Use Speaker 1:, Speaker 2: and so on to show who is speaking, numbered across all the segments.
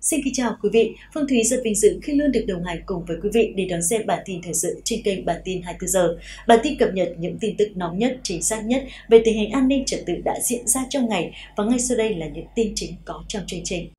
Speaker 1: Xin kính chào quý vị, Phương Thúy rất vinh dự khi luôn được đồng hành cùng với quý vị để đón xem bản tin thời sự trên kênh Bản tin 24 giờ. Bản tin cập nhật những tin tức nóng nhất, chính xác nhất về tình hình an ninh trật tự đã diễn ra trong ngày và ngay sau đây là những tin chính có trong chương trình.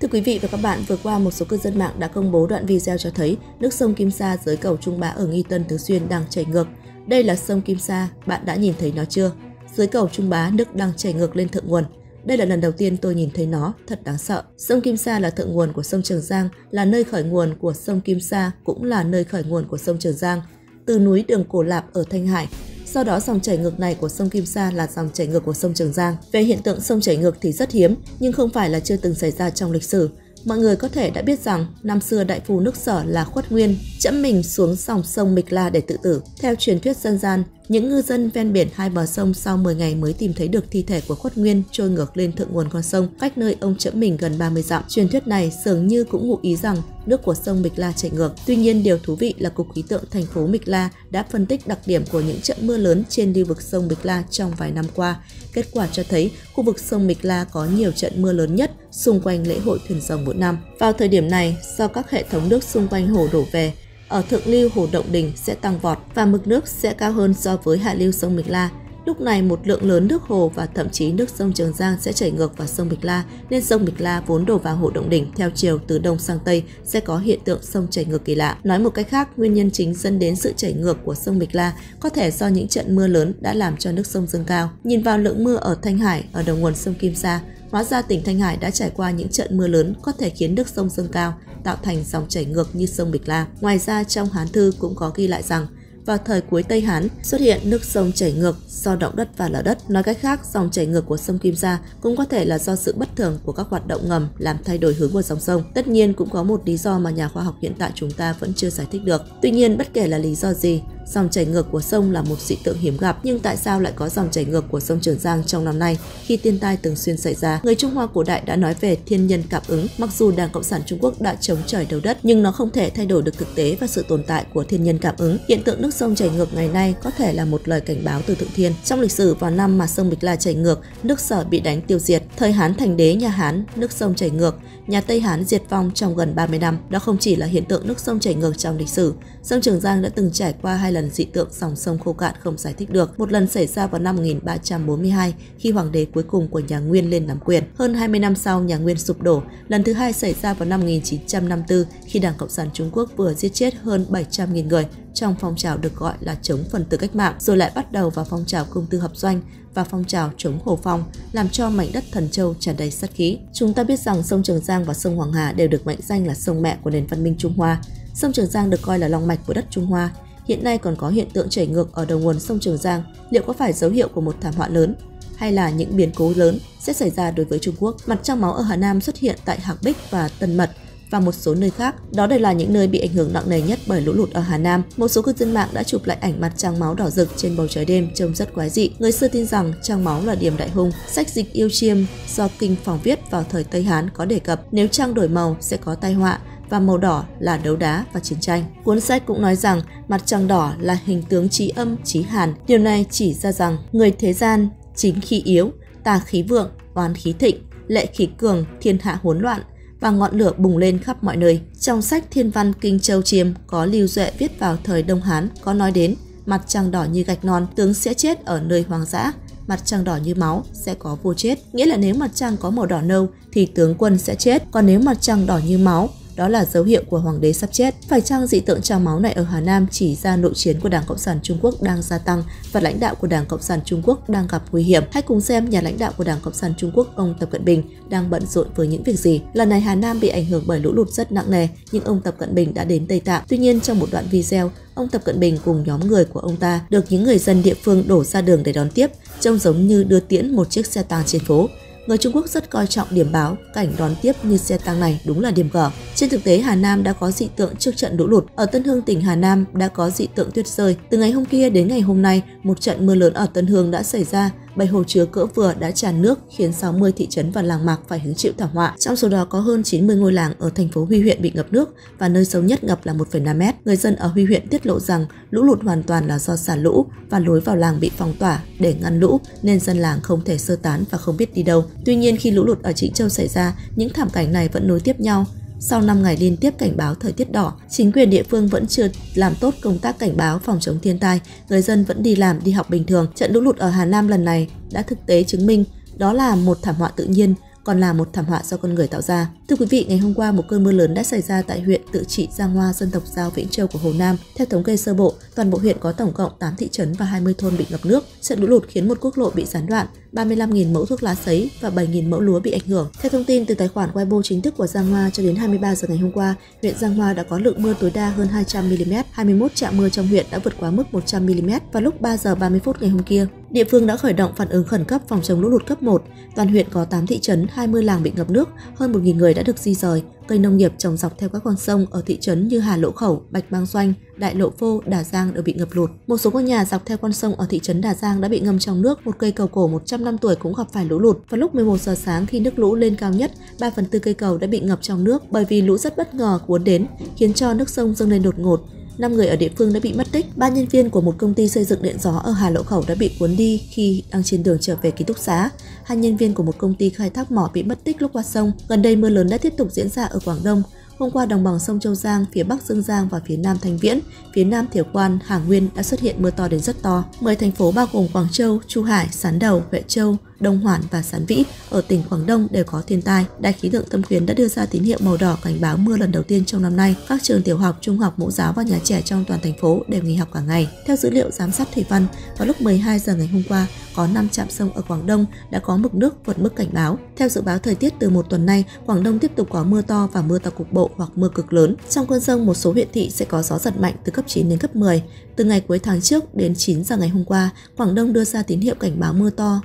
Speaker 2: Thưa quý vị và các bạn, vừa qua một số cư dân mạng đã công bố đoạn video cho thấy nước sông Kim Sa dưới cầu Trung Bá ở Nghi Tân Tứ Xuyên đang chảy ngược. Đây là sông Kim Sa, bạn đã nhìn thấy nó chưa? Dưới cầu Trung Bá, nước đang chảy ngược lên thượng nguồn. Đây là lần đầu tiên tôi nhìn thấy nó, thật đáng sợ. Sông Kim Sa là thượng nguồn của sông Trường Giang, là nơi khởi nguồn của sông Kim Sa, cũng là nơi khởi nguồn của sông Trường Giang. Từ núi Đường Cổ Lạp ở Thanh Hải, sau đó dòng chảy ngược này của sông Kim Sa là dòng chảy ngược của sông Trường Giang. Về hiện tượng sông chảy ngược thì rất hiếm, nhưng không phải là chưa từng xảy ra trong lịch sử. Mọi người có thể đã biết rằng năm xưa đại phu nước sở là Khuất Nguyên chẫm mình xuống dòng sông Mịch La để tự tử. Theo truyền thuyết dân gian, những ngư dân ven biển hai bờ sông sau 10 ngày mới tìm thấy được thi thể của Khuất Nguyên trôi ngược lên thượng nguồn con sông, cách nơi ông chẫm mình gần 30 dặm. Truyền thuyết này dường như cũng ngụ ý rằng nước của sông Mịch La chảy ngược. Tuy nhiên, điều thú vị là Cục Khí tượng thành phố Mịch La đã phân tích đặc điểm của những trận mưa lớn trên lưu vực sông Mịch La trong vài năm qua. Kết quả cho thấy khu vực sông Mịch La có nhiều trận mưa lớn nhất xung quanh lễ hội thuyền rồng mỗi năm. Vào thời điểm này, do các hệ thống nước xung quanh hồ đổ về, ở thượng lưu hồ Động Đình sẽ tăng vọt và mực nước sẽ cao hơn so với hạ lưu sông bịch La. Lúc này một lượng lớn nước hồ và thậm chí nước sông Trường Giang sẽ chảy ngược vào sông bịch La, nên sông bịch La vốn đổ vào hồ Động Đỉnh theo chiều từ đông sang tây sẽ có hiện tượng sông chảy ngược kỳ lạ. Nói một cách khác, nguyên nhân chính dẫn đến sự chảy ngược của sông bịch La có thể do những trận mưa lớn đã làm cho nước sông dâng cao. Nhìn vào lượng mưa ở Thanh Hải, ở đầu nguồn sông Kim Sa, Hóa ra tỉnh Thanh Hải đã trải qua những trận mưa lớn có thể khiến nước sông dâng cao, tạo thành dòng chảy ngược như sông Bịch La. Ngoài ra trong Hán Thư cũng có ghi lại rằng vào thời cuối Tây Hán xuất hiện nước sông chảy ngược do động đất và lở đất. Nói cách khác, dòng chảy ngược của sông Kim Sa cũng có thể là do sự bất thường của các hoạt động ngầm làm thay đổi hướng của dòng sông. Tất nhiên cũng có một lý do mà nhà khoa học hiện tại chúng ta vẫn chưa giải thích được. Tuy nhiên, bất kể là lý do gì, Dòng chảy ngược của sông là một dị tượng hiếm gặp, nhưng tại sao lại có dòng chảy ngược của sông Trường Giang trong năm nay khi thiên tai thường xuyên xảy ra? Người Trung Hoa cổ đại đã nói về thiên nhân cảm ứng, mặc dù Đảng Cộng sản Trung Quốc đã chống trời đầu đất, nhưng nó không thể thay đổi được thực tế và sự tồn tại của thiên nhân cảm ứng. Hiện tượng nước sông chảy ngược ngày nay có thể là một lời cảnh báo từ thượng thiên. Trong lịch sử vào năm mà sông Bịch La chảy ngược, nước Sở bị đánh tiêu diệt, thời Hán thành đế nhà Hán, nước sông chảy ngược, nhà Tây Hán diệt vong trong gần 30 năm. Đó không chỉ là hiện tượng nước sông chảy ngược trong lịch sử, sông Trường Giang đã từng trải qua hai lần dị tượng dòng sông khô cạn không giải thích được. Một lần xảy ra vào năm 1342 khi hoàng đế cuối cùng của nhà Nguyên lên nắm quyền. Hơn 20 năm sau, nhà Nguyên sụp đổ. Lần thứ hai xảy ra vào năm 1954 khi Đảng Cộng sản Trung Quốc vừa giết chết hơn 700.000 người trong phong trào được gọi là chống phần tử cách mạng, rồi lại bắt đầu vào phong trào công tư hợp doanh và phong trào chống Hồ Phong, làm cho mảnh đất Thần Châu tràn đầy sát khí. Chúng ta biết rằng sông Trường Giang và sông Hoàng Hà đều được mệnh danh là sông mẹ của nền văn minh Trung Hoa. Sông Trường Giang được coi là long mạch của đất Trung Hoa. Hiện nay còn có hiện tượng chảy ngược ở đầu nguồn sông Trường Giang. Liệu có phải dấu hiệu của một thảm họa lớn hay là những biến cố lớn sẽ xảy ra đối với Trung Quốc? Mặt trăng máu ở Hà Nam xuất hiện tại Hạc Bích và Tân Mật và một số nơi khác. Đó đều là những nơi bị ảnh hưởng nặng nề nhất bởi lũ lụt ở Hà Nam. Một số cư dân mạng đã chụp lại ảnh mặt trăng máu đỏ rực trên bầu trời đêm trông rất quái dị. Người xưa tin rằng trăng máu là điểm đại hung. Sách dịch yêu chiêm do kinh phòng viết vào thời Tây Hán có đề cập, nếu trăng đổi màu sẽ có tai họa và màu đỏ là đấu đá và chiến tranh. Cuốn sách cũng nói rằng mặt trăng đỏ là hình tướng trí âm, trí hàn. Điều này chỉ ra rằng người thế gian chính khí yếu, tà khí vượng, oán khí thịnh, lệ khí cường, thiên hạ hỗn loạn, và ngọn lửa bùng lên khắp mọi nơi. Trong sách Thiên văn Kinh Châu Chiêm có Lưu Duệ viết vào thời Đông Hán có nói đến mặt trăng đỏ như gạch non, tướng sẽ chết ở nơi hoang dã, mặt trăng đỏ như máu sẽ có vua chết. Nghĩa là nếu mặt trăng có màu đỏ nâu thì tướng quân sẽ chết, còn nếu mặt trăng đỏ như máu đó là dấu hiệu của hoàng đế sắp chết. Phải chăng dị tượng trào máu này ở Hà Nam chỉ ra nội chiến của Đảng Cộng sản Trung Quốc đang gia tăng và lãnh đạo của Đảng Cộng sản Trung Quốc đang gặp nguy hiểm? Hãy cùng xem nhà lãnh đạo của Đảng Cộng sản Trung Quốc ông Tập Cận Bình đang bận rộn với những việc gì. Lần này Hà Nam bị ảnh hưởng bởi lũ lụt rất nặng nề, nhưng ông Tập Cận Bình đã đến Tây Tạng. Tuy nhiên trong một đoạn video, ông Tập Cận Bình cùng nhóm người của ông ta được những người dân địa phương đổ ra đường để đón tiếp, trông giống như đưa tiễn một chiếc xe tang trên phố người Trung Quốc rất coi trọng điểm báo, cảnh đón tiếp như xe tăng này đúng là điểm gở. Trên thực tế, Hà Nam đã có dị tượng trước trận lũ lụt. Ở Tân Hương tỉnh Hà Nam đã có dị tượng tuyết rơi. Từ ngày hôm kia đến ngày hôm nay, một trận mưa lớn ở Tân Hương đã xảy ra bảy hồ chứa cỡ vừa đã tràn nước khiến 60 thị trấn và làng mạc phải hứng chịu thảm họa. Trong số đó có hơn 90 ngôi làng ở thành phố Huy huyện bị ngập nước và nơi sâu nhất ngập là 1,5 mét. Người dân ở Huy huyện tiết lộ rằng lũ lụt hoàn toàn là do xả lũ và lối vào làng bị phong tỏa để ngăn lũ nên dân làng không thể sơ tán và không biết đi đâu. Tuy nhiên khi lũ lụt ở Trịnh Châu xảy ra, những thảm cảnh này vẫn nối tiếp nhau. Sau 5 ngày liên tiếp cảnh báo thời tiết đỏ, chính quyền địa phương vẫn chưa làm tốt công tác cảnh báo phòng chống thiên tai, người dân vẫn đi làm, đi học bình thường. Trận lũ lụt ở Hà Nam lần này đã thực tế chứng minh đó là một thảm họa tự nhiên, còn là một thảm họa do con người tạo ra. Thưa quý vị, ngày hôm qua một cơn mưa lớn đã xảy ra tại huyện Tự Trị Giang Hoa dân tộc Giao Vĩnh Châu của Hồ Nam. Theo thống kê sơ bộ, toàn bộ huyện có tổng cộng 8 thị trấn và 20 thôn bị ngập nước. Trận lũ lụt khiến một quốc lộ bị gián đoạn, 35.000 mẫu thuốc lá sấy và 7.000 mẫu lúa bị ảnh hưởng. Theo thông tin từ tài khoản Weibo chính thức của Giang Hoa cho đến 23 giờ ngày hôm qua, huyện Giang Hoa đã có lượng mưa tối đa hơn 200 mm, 21 trạm mưa trong huyện đã vượt quá mức 100 mm vào lúc 3 giờ 30 phút ngày hôm kia. Địa phương đã khởi động phản ứng khẩn cấp phòng chống lũ lụt cấp 1. Toàn huyện có 8 thị trấn, 20 làng bị ngập nước, hơn 1.000 người đã được di rời. Cây nông nghiệp trồng dọc theo các con sông ở thị trấn như Hà Lỗ Khẩu, Bạch Bang Doanh, Đại Lộ Phô, Đà Giang đều bị ngập lụt. Một số ngôi nhà dọc theo con sông ở thị trấn Đà Giang đã bị ngâm trong nước. Một cây cầu cổ 100 năm tuổi cũng gặp phải lũ lụt. Vào lúc 11 giờ sáng khi nước lũ lên cao nhất, 3 phần tư cây cầu đã bị ngập trong nước bởi vì lũ rất bất ngờ cuốn đến, khiến cho nước sông dâng lên đột ngột. 5 người ở địa phương đã bị mất tích. Ba nhân viên của một công ty xây dựng điện gió ở Hà Lỗ Khẩu đã bị cuốn đi khi đang trên đường trở về ký túc xá. Hai nhân viên của một công ty khai thác mỏ bị mất tích lúc qua sông. Gần đây mưa lớn đã tiếp tục diễn ra ở Quảng Đông. Hôm qua đồng bằng sông Châu Giang, phía Bắc Dương Giang và phía Nam Thanh Viễn, phía Nam Thiểu Quan, Hà Nguyên đã xuất hiện mưa to đến rất to. 10 thành phố bao gồm Quảng Châu, Chu Hải, Sán Đầu, Huệ Châu, Đông Hoàn và Sán Vĩ ở tỉnh Quảng Đông đều có thiên tai. Đài khí tượng Tâm quyến đã đưa ra tín hiệu màu đỏ cảnh báo mưa lần đầu tiên trong năm nay. Các trường tiểu học, trung học, mẫu giáo và nhà trẻ trong toàn thành phố đều nghỉ học cả ngày. Theo dữ liệu giám sát thủy văn, vào lúc 12 giờ ngày hôm qua, có 5 trạm sông ở Quảng Đông đã có mực nước vượt mức cảnh báo. Theo dự báo thời tiết từ một tuần nay, Quảng Đông tiếp tục có mưa to và mưa to cục bộ hoặc mưa cực lớn. Trong cơn rông, một số huyện thị sẽ có gió giật mạnh từ cấp 9 đến cấp 10. Từ ngày cuối tháng trước đến 9 giờ ngày hôm qua, Quảng Đông đưa ra tín hiệu cảnh báo mưa to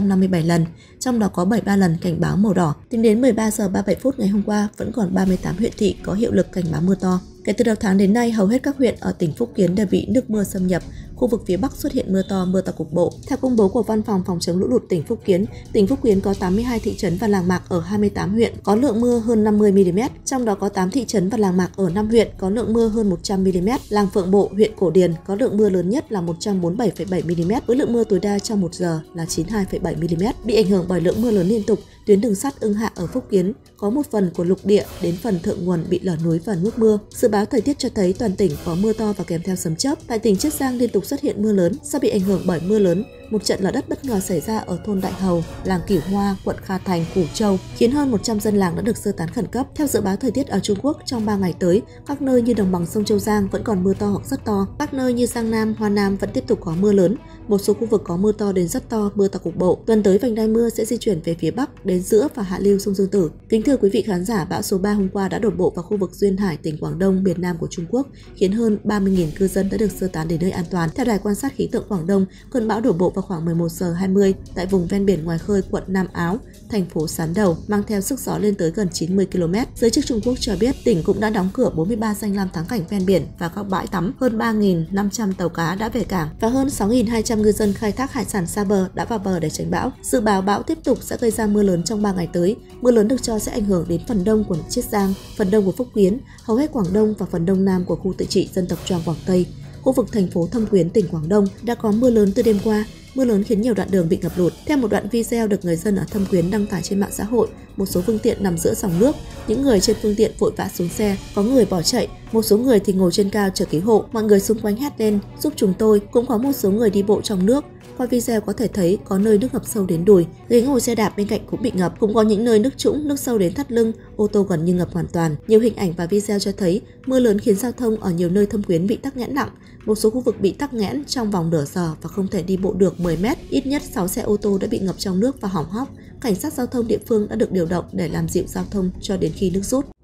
Speaker 2: 157 lần, trong đó có 73 lần cảnh báo màu đỏ. Tính đến 13 giờ 37 phút ngày hôm qua, vẫn còn 38 huyện thị có hiệu lực cảnh báo mưa to. Kể từ đầu tháng đến nay, hầu hết các huyện ở tỉnh Phúc Kiến đều bị nước mưa xâm nhập, khu vực phía Bắc xuất hiện mưa to, mưa to cục bộ. Theo công bố của Văn phòng phòng chống lũ lụt tỉnh Phúc Kiến, tỉnh Phúc Kiến có 82 thị trấn và làng mạc ở 28 huyện có lượng mưa hơn 50 mm, trong đó có 8 thị trấn và làng mạc ở 5 huyện có lượng mưa hơn 100 mm. Làng Phượng Bộ, huyện Cổ Điền có lượng mưa lớn nhất là 147,7 mm với lượng mưa tối đa trong 1 giờ là 92,7 mm. Bị ảnh hưởng bởi lượng mưa lớn liên tục, tuyến đường sắt Ưng Hạ ở Phúc Kiến có một phần của lục địa đến phần thượng nguồn bị lở núi và nước mưa. Dự báo thời tiết cho thấy toàn tỉnh có mưa to và kèm theo sấm chớp. Tại tỉnh Chiết Giang liên tục xuất hiện mưa lớn do bị ảnh hưởng bởi mưa lớn. Một trận lở đất bất ngờ xảy ra ở thôn Đại Hầu, làng Cửu Hoa, quận Kha Thành, Củ Châu, khiến hơn 100 dân làng đã được sơ tán khẩn cấp. Theo dự báo thời tiết ở Trung Quốc, trong 3 ngày tới, các nơi như đồng bằng sông Châu Giang vẫn còn mưa to hoặc rất to. Các nơi như Giang Nam, Hoa Nam vẫn tiếp tục có mưa lớn. Một số khu vực có mưa to đến rất to, mưa to cục bộ. Tuần tới vành đai mưa sẽ di chuyển về phía Bắc đến giữa và hạ lưu sông Dương Tử. Kính thưa quý vị khán giả, bão số 3 hôm qua đã đổ bộ vào khu vực duyên hải tỉnh Quảng Đông, miền Nam của Trung Quốc, khiến hơn 30.000 cư dân đã được sơ tán đến nơi an toàn. Theo đài quan sát khí tượng Quảng Đông, cơn bão đổ bộ vào khoảng 11 giờ 20 tại vùng ven biển ngoài khơi quận Nam Áo, thành phố Sán Đầu, mang theo sức gió lên tới gần 90 km. Giới chức Trung Quốc cho biết tỉnh cũng đã đóng cửa 43 danh lam thắng cảnh ven biển và các bãi tắm. Hơn 3.500 tàu cá đã về cảng và hơn 6.200 ngư dân khai thác hải sản xa bờ đã vào bờ để tránh bão. Dự báo bão tiếp tục sẽ gây ra mưa lớn trong 3 ngày tới. Mưa lớn được cho sẽ ảnh hưởng đến phần đông của Chiết Giang, phần đông của Phúc Kiến, hầu hết Quảng Đông và phần đông nam của khu tự trị dân tộc Choang Quảng Tây. Khu vực thành phố Thâm Quyến, tỉnh Quảng Đông đã có mưa lớn từ đêm qua, Mưa lớn khiến nhiều đoạn đường bị ngập lụt. Theo một đoạn video được người dân ở Thâm Quyến đăng tải trên mạng xã hội, một số phương tiện nằm giữa dòng nước, những người trên phương tiện vội vã xuống xe, có người bỏ chạy, một số người thì ngồi trên cao chờ cứu hộ. Mọi người xung quanh hét lên, giúp chúng tôi, cũng có một số người đi bộ trong nước. Qua video có thể thấy có nơi nước ngập sâu đến đùi, ghế ngồi xe đạp bên cạnh cũng bị ngập, cũng có những nơi nước trũng, nước sâu đến thắt lưng, ô tô gần như ngập hoàn toàn. Nhiều hình ảnh và video cho thấy mưa lớn khiến giao thông ở nhiều nơi Thâm Quyến bị tắc nghẽn nặng, một số khu vực bị tắc nghẽn trong vòng nửa giờ và không thể đi bộ được 10 mét. Ít nhất 6 xe ô tô đã bị ngập trong nước và hỏng hóc. Cảnh sát giao thông địa phương đã được điều động để làm dịu giao thông cho đến khi nước rút.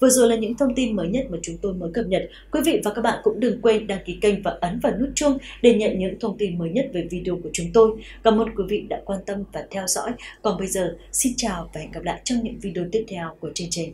Speaker 1: Vừa rồi là những thông tin mới nhất mà chúng tôi mới cập nhật. Quý vị và các bạn cũng đừng quên đăng ký kênh và ấn vào nút chuông để nhận những thông tin mới nhất về video của chúng tôi. Cảm ơn quý vị đã quan tâm và theo dõi. Còn bây giờ, xin chào và hẹn gặp lại trong những video tiếp theo của chương trình.